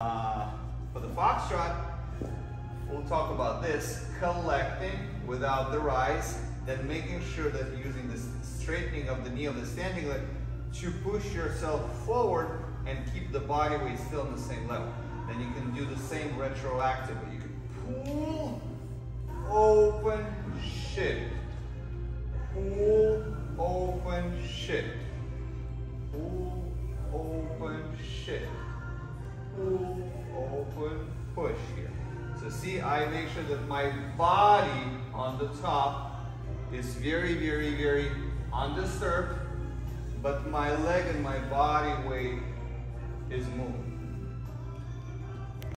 Uh, for the foxtrot, we'll talk about this, collecting without the rise, then making sure that using this straightening of the knee of the standing leg to push yourself forward and keep the body weight still on the same level. Then you can do the same retroactively. You can pull, open, shift. Pull, open, shift. Push here. So see, I make sure that my body on the top is very, very, very undisturbed, but my leg and my body weight.